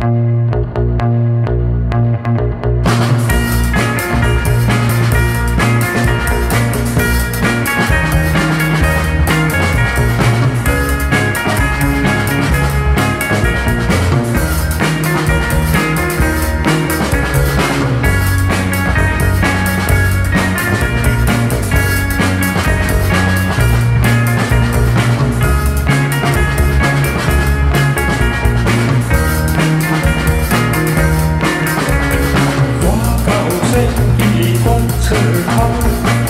Bye. to the home.